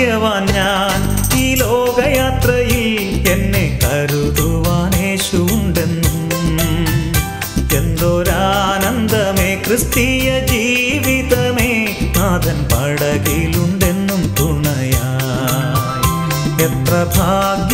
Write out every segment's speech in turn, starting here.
ഭാഗ്യവാൻ ഞാൻ. ഈ ലോകയാത്രയിൽ എന്നെ കരുതുവാൻ യേശുണ്ടെന്നും എന്തൊരാനന്ദമേ ക്രിസ്തീയ ജീവിതമേ നാഥൻ പടകിലുണ്ടെന്നും തുണയായി. എത്ര ഭാഗ്യവാൻ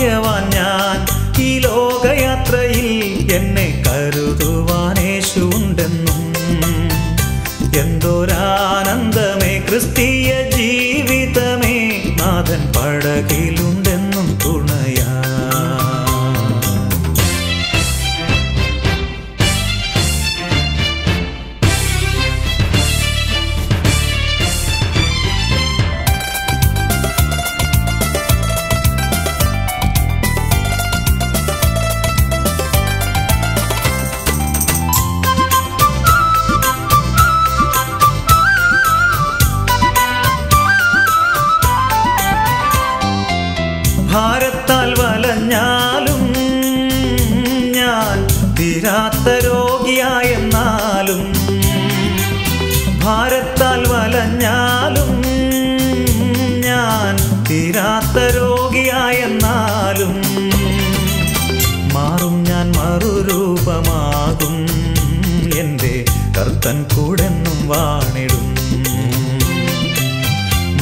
കൂടെന്നും വാണിടും.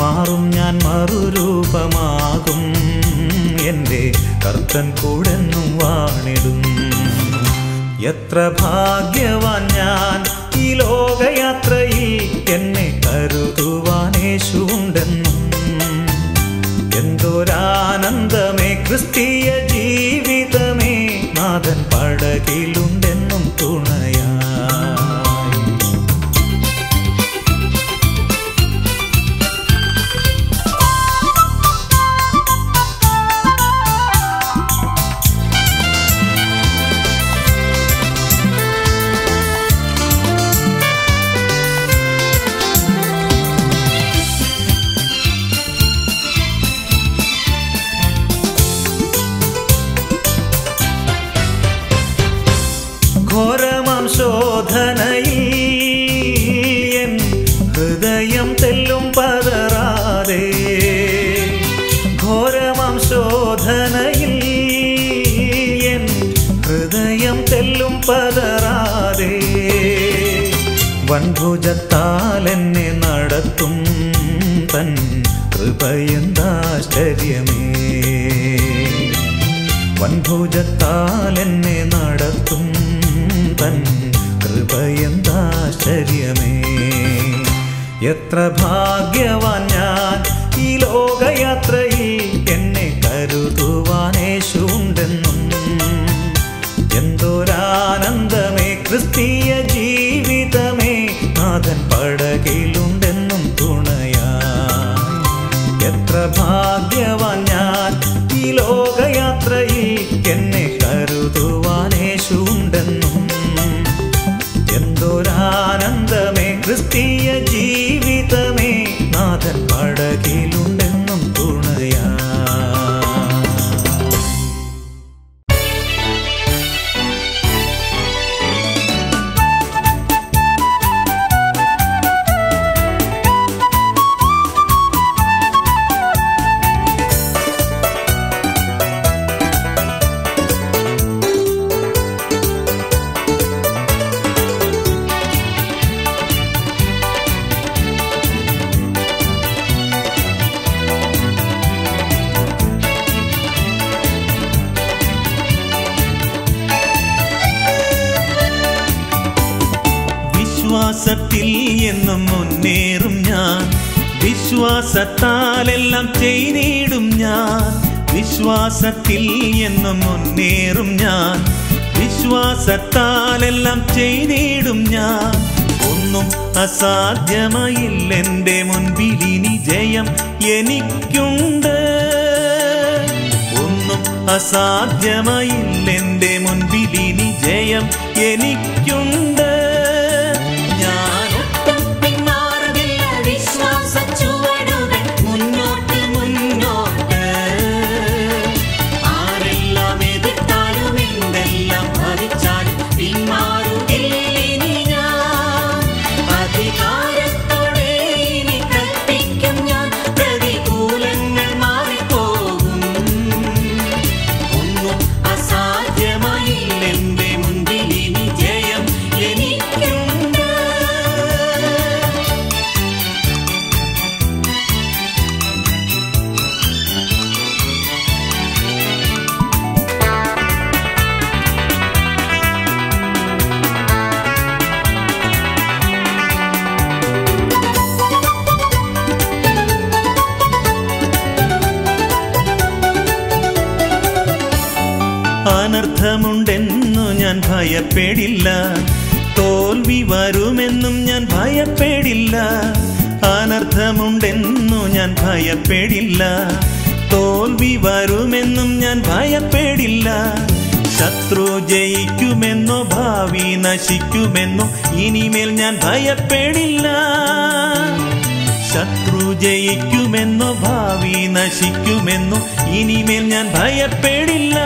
മാറും ഞാൻ മറുരൂപമാകും. എന്റെ കർത്തൻ കൂടെന്നും വാണിടും. എത്ര ഭാഗ്യവാൻ ഞാൻ ഈ ലോകയാത്രയിൽ എന്നെ കരുതുവാനേശുണ്ടെന്നും എന്തോരാനന്ദമേ ക്രിസ്തീയ ജീവിതമേ നാഥൻ പടകിലുണ്ടെന്നും തുണയായി ശോധനയിൽ എൻ ഹൃദയം തെല്ലും പതറാതെ ഘോരമാം ശോധനയിൽ എൻ ഹൃദയം തെല്ലും പതറാതെ വൻഭുജത്താൽ എന്നെ നടത്തും തൻ കൃപയെന്താശ്ചര്യമേ വൻഭുജത്താൽ എന്നെ എത്ര ഭാഗ്യവാൻ വിശ്വാസത്താലെല്ലാം ചെയ്തിടും ഞാൻ. വിശ്വാസത്തിൽ എന്നും മുന്നേറും ഞാൻ. വിശ്വാസത്താലെല്ലാം ചെയ്തിടും ഞാൻ. ഒന്നും അസാധ്യമായില്ല എന്റെ മുൻപിലിനി ജയം എനിക്കുണ്ട്. ഒന്നും അസാധ്യമായില്ല എന്റെ മുൻപിലിനി ജയം എനിക്കുണ്ട്. ഭയപ്പെടില്ല. തോൽവി വരുമെന്നും ഞാൻ ഭയപ്പെടില്ല. അനർത്ഥമുണ്ടെന്നും ഞാൻ ഭയപ്പെടില്ല. തോൽവി വരുമെന്നും ഞാൻ ഭയപ്പെടില്ല. ശത്രു ജയിക്കുമെന്നോ ഭാവി നശിക്കുമെന്നോ ഇനിമേൽ ഞാൻ ഭയപ്പെടില്ല. ശത്രു ജയിക്കുമെന്നോ ഭാവി നശിക്കുമെന്നോ ഇനിമേൽ ഞാൻ ഭയപ്പെടില്ല.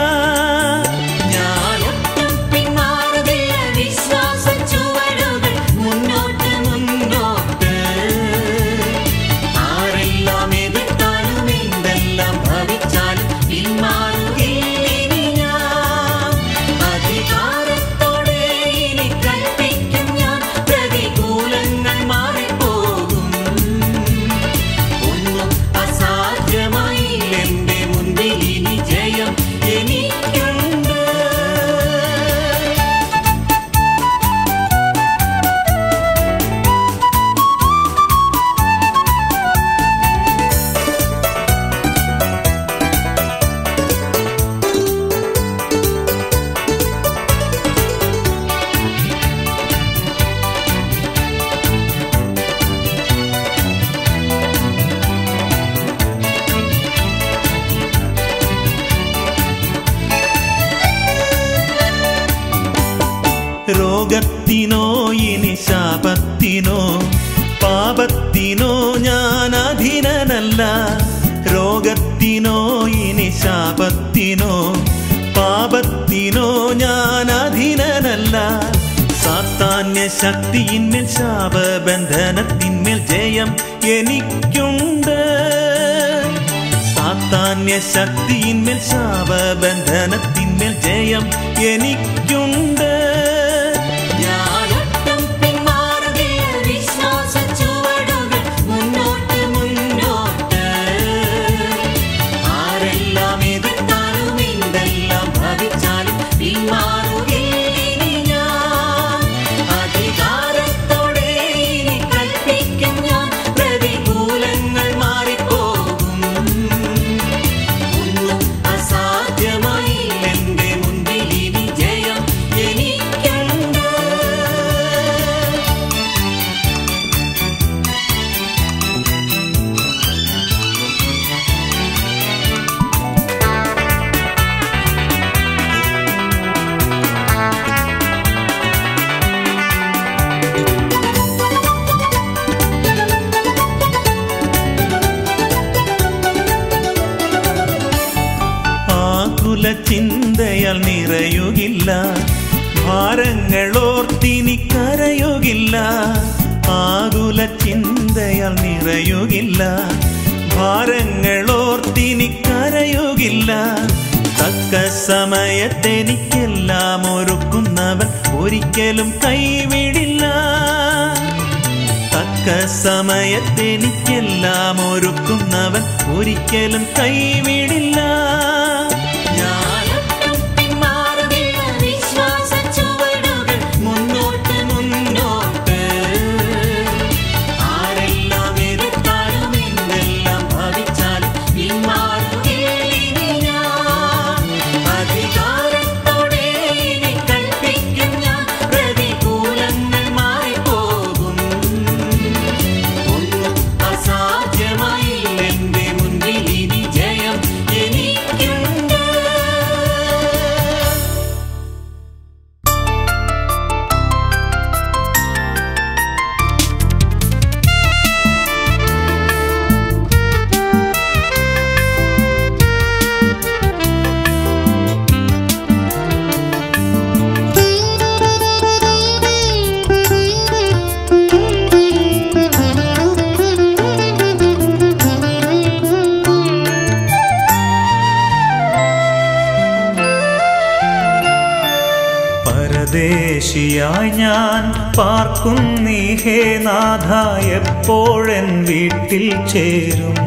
രോഗത്തിനോ ഇനി ശാപത്തിനോ? പാപത്തിനോ ഞാൻ അധീനനല്ല. രോഗത്തിനോ ഇനി ശാപത്തിനോ? പാപത്തിനോ ഞാൻ അധീനനല്ല. സാത്താന്യ ശക്തിയിന്മേൽ ശാപബന്ധനത്തിന്മേൽ ജയം എനിക്കുണ്ട്. സാത്താന്യ ശക്തിയിന്മേൽ ശാപബന്ധനത്തിന്മേൽ ജയം എനിക്കുണ്ട്. സമയത്തെനിക്കെല്ലാം ഒരുക്കുന്നവൻ ഒരിക്കലും കൈവിടില്ല. പാർക്കുന്നീഹേ നാഥ എപ്പോഴെൻ വീട്ടിൽ ചേരും.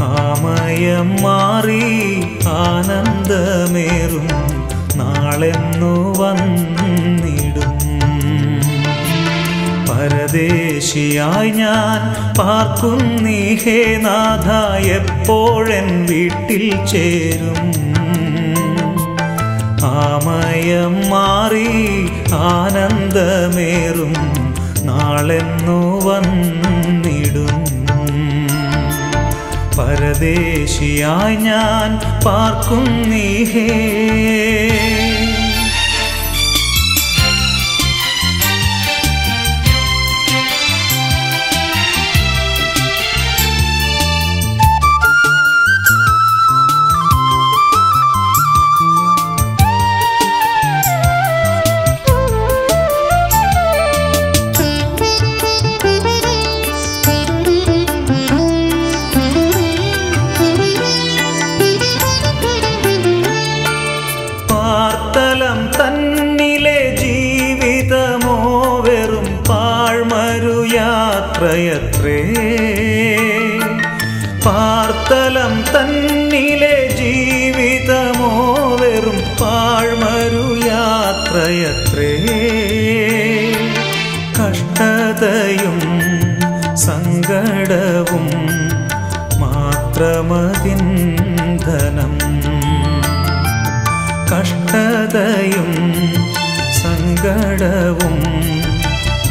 ആമയം മാറി ആനന്ദമേറും നാളെന്നു വന്നിടും. പരദേശിയായി ഞാൻ പാർക്കുന്നീഹേ നാഥ എപ്പോഴെൻ വീട്ടിൽ ചേരും. ആമയം മാറി ആനന്ദമേറും നാളെന്നു വന്നിടും. പരദേശിയായി ഞാൻ പാർക്കും നീഹേ സങ്കടവും മാത്രമതിന്ധനം. കഷ്ടതയും സങ്കടവും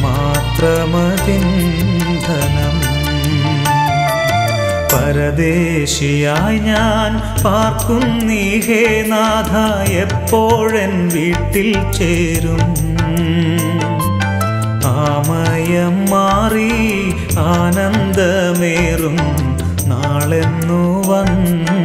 മാത്രമതിന്ധനം. പരദേശിയായി ഞാൻ പാർക്കും നീഹേ നാഥ എപ്പോഴെൻ വീട്ടിൽ ചേരും. ആമയം മാറി ആനന്ദമേറും നാളെന്നു വന്നിടും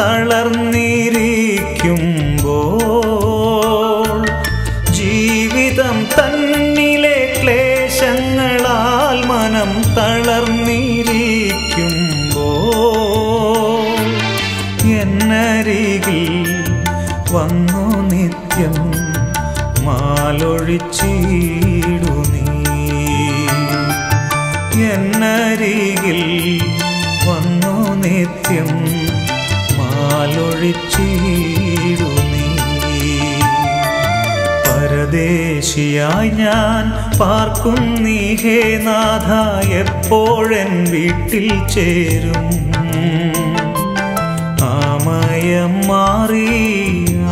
മനം പരദേശിയായി ഞാൻ പാർക്കും നീ ഹേ നാഥ എപ്പോഴെൻ വീട്ടിൽ ചേരും. ആമയം മാറി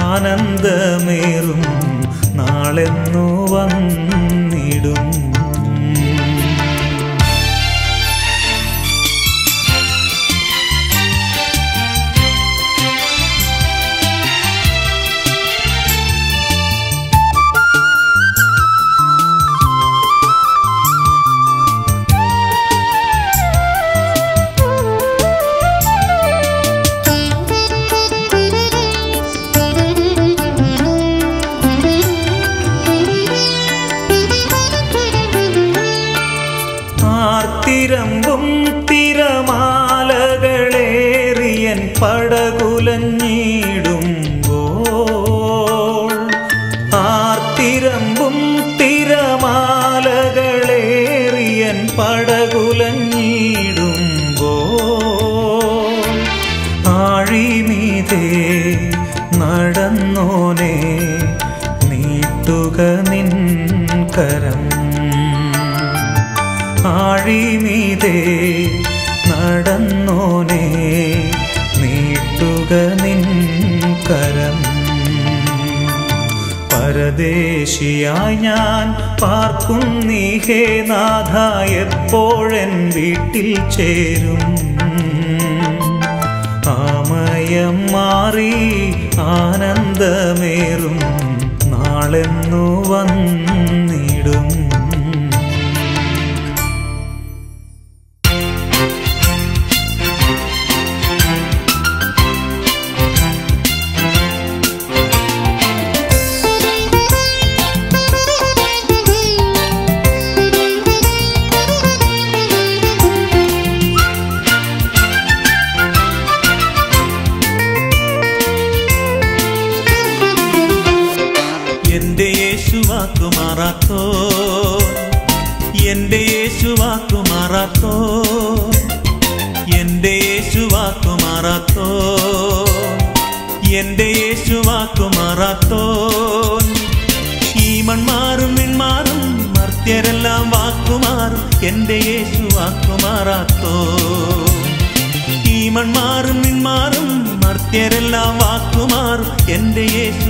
ആനന്ദമേറും നാളെന്നു പടകുലഞ്ഞിടുമ്പോൾ ആഴിമീതേ നടന്നോനെ നീട്ടുക നിൻ കരം. ആഴിമീതേ നടന്നോനെ നീട്ടുക നിൻ കരം. പരദേശിയായി ഞാൻ പാർക്കും നീഹേ നാഥ എപ്പോഴെൻ വീട്ടിൽ ചേരും. ആമയം മാറി ആനന്ദമേറും നാളെന്നു വന്നിടും വാക്കുമാറാത്തോ ഈ മൺമാറും മിൺമാറും മർത്യരെല്ലാം വാക്കുമാറും എന്റെ യേശു വാക്കുമാറാത്തോ ഈ മൺമാറും മിൺമാറും മർത്യരെല്ലാം വാക്കുമാറും എന്റെ യേശു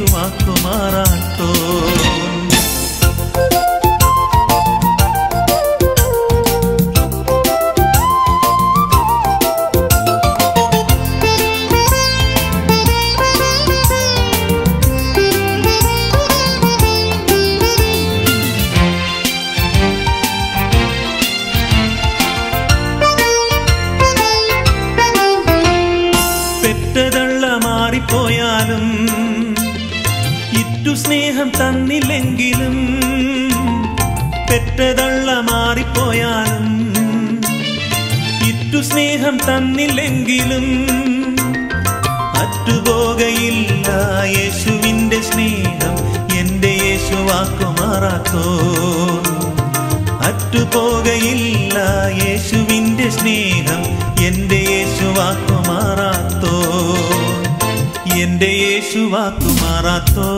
അറ്റുപോകയില്ല യേശുവിന്റെ സ്നേഹം. എന്റെ യേശു വാക്കുമാറാത്തോ എന്റെ യേശു വാക്കുമാറാത്തോ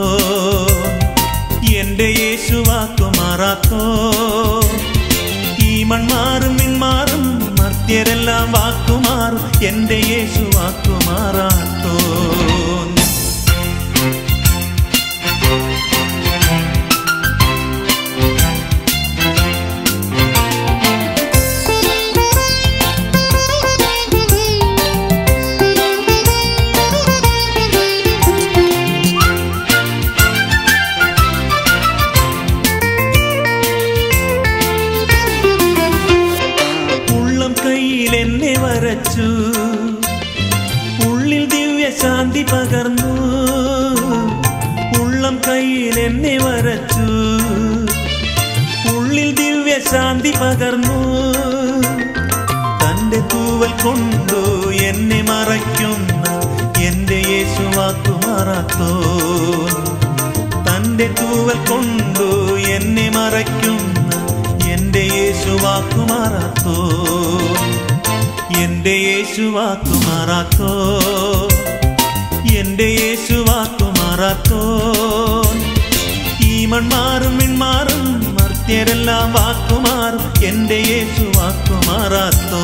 എന്റെ യേശു വാക്കുമാറാത്തോ ഈ മൺമാറും മിൻമാറും മർത്യരെല്ലാം വാക്കുമാറും. എന്റെ യേശു വാക്കുമാറാത്തോ എന്റെ യേശുവാക്കു മാറാത്തോ? എന്റെ യേശുവാക്കു മാറാത്തോ? ഈ മൺമാറും മിൺമാറും മർത്യരെല്ലാം വാക്കുമാറും എന്റെ യേശുവാക്കു വാക്കുമാറാത്തോ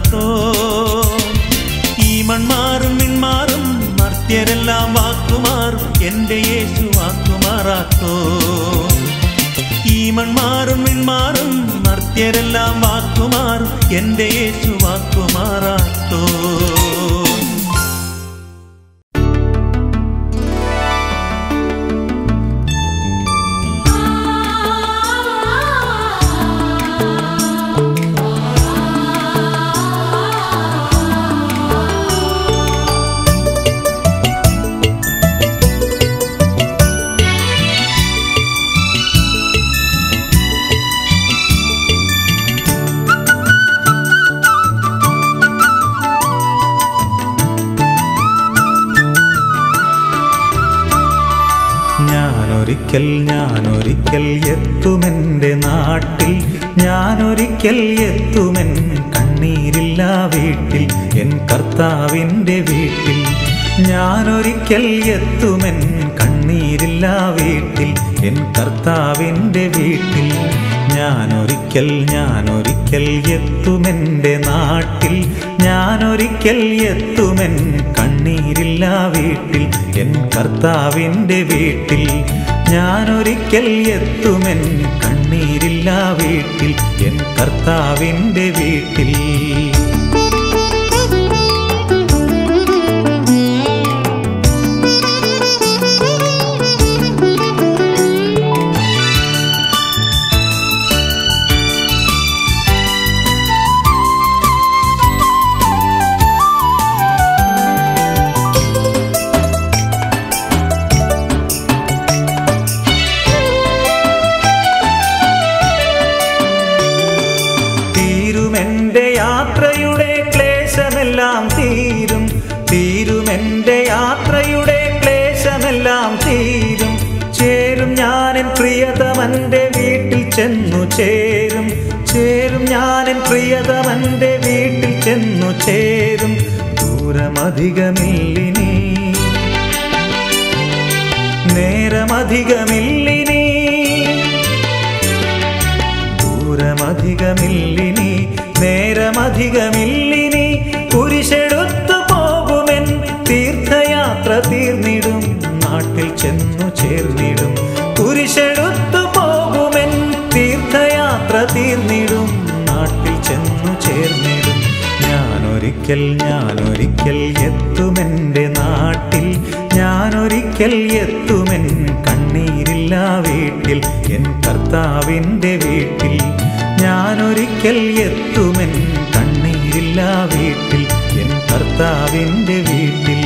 വാക്കുമാറാത്തോ ഈ മൺമാറും മിൺമാറും മർത്യരെല്ലാം വാക്കുമാറും എന്റെ യേശു വാക്കുമാറാത്തോ. ഈ മൺമാറും മിൺമാറും മർത്യരെല്ലാം വാക്കുമാറും എന്റെ യേശു വാക്കുമാറാത്തോ. ഞാനൊരിക്കൽ ഞാനൊരിക്കൽ എത്തുമെന്റെ നാട്ടിൽ ഞാനൊരിക്കൽ എത്തുമെൻ കണ്ണ കണ്ണീരില്ല വീട്ടിൽ എൻ കർത്താവിന്റെ വീട്ടിൽ. ഞാനൊരിക്കൽ എത്തുമെൻ കണ്ണീരില്ല വീട്ടിൽ എൻ കർത്താവിന്റെ വീട്ടിൽ. ഞാനൊരിക്കൽ ഞാനൊരിക്കൽ എത്തുമെന്റെ നാട്ടിൽ ഞാനൊരിക്കൽ എത്തുമെൻ കണ്ണീരില്ല വീട്ടിൽ എൻ കർത്താവിന്റെ വീട്ടിൽ. ഞാനൊരിക്കൽ എത്തുമെൻ കണ്ണീരില്ല വീട്ടിൽ എൻ കർത്താവിന്റെ വീട്ടിൽ. ദൂരമധികമില്ലിനി നേരമധികമില്ലിനി. ദൂരമധികമില്ലിനി. നേരമധികമില്ലിനി. കുരിശെടുത്തു പോകുമെൻ തീർത്ഥയാത്ര തീർന്നിടും. നാട്ടിൽ ചെന്നു ചേർന്നിടും. കുരിശെടുത്തു പോകുമെൻ തീർത്ഥയാത്ര തീർന്നിടും. നാട്ടിൽ ചെന്നു ചേർന്നിടും. ഞാനൊരിക്കൽ ഞാനൊരിക്കൽ എത്തുമെന്റെ നാട്ടിൽ ഞാനൊരിക്കൽ എത്തുമെൻ കണ്ണീരില്ല വീട്ടിൽ എൻ കർത്താവിന്റെ വീട്ടിൽ. ഞാനൊരിക്കൽ എത്തുമെൻ കണ്ണീരില്ല വീട്ടിൽ എൻ കർത്താവിന്റെ വീട്ടിൽ.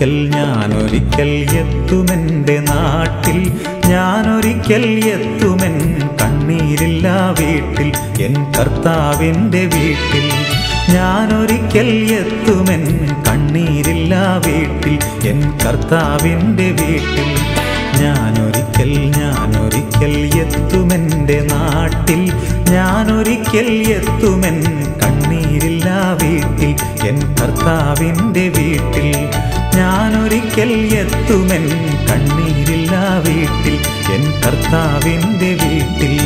ഞാനൊരിക്കൽ ഞാനൊരിക്കൽ എത്തുമെന്റെ നാട്ടിൽ ഞാനൊരിക്കൽ എത്തുമെൻ കണ്ണീരില്ല വീട്ടിൽ എൻ കർത്താവിന്റെ വീട്ടിൽ. ഞാനൊരിക്കൽ എത്തുമെൻ കണ്ണീരില്ല വീട്ടിൽ എൻ കർത്താവിന്റെ വീട്ടിൽ. ഞാനൊരിക്കൽ ഞാനൊരിക്കൽ എത്തുമെന്റെ നാട്ടിൽ ഞാനൊരിക്കൽ എത്തുമെൻ കണ്ണീരില്ല വീട്ടിൽ എൻ കർത്താവിന്റെ വീട്ടിൽ. ഞാനൊരിക്കൽ എത്തുമെൻ കണ്ണീരില്ല വീട്ടിൽ എൻ കർത്താവിന്റെ വീട്ടിൽ.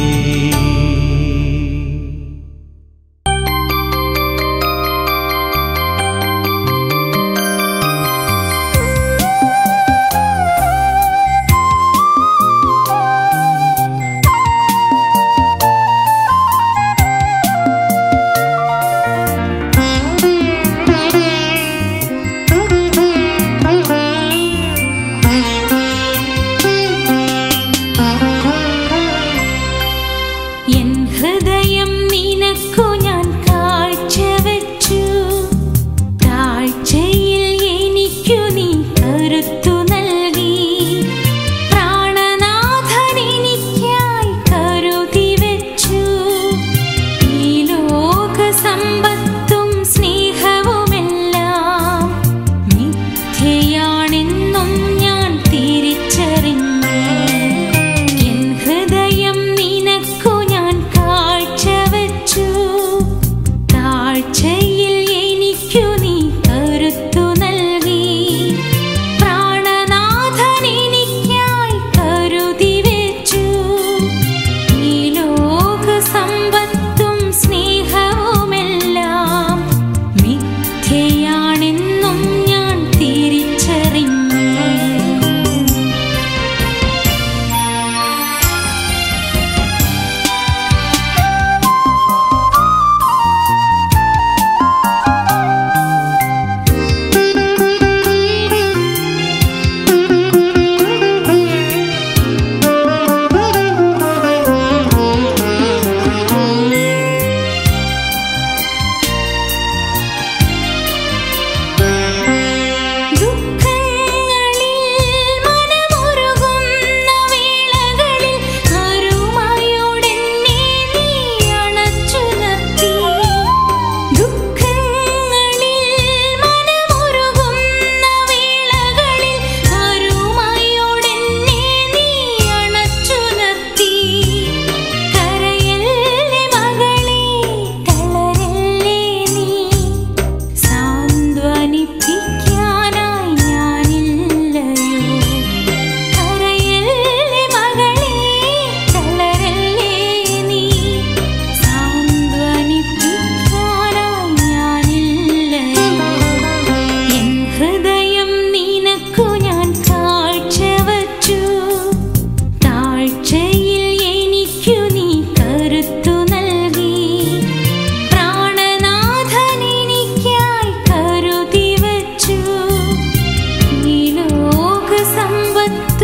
fuente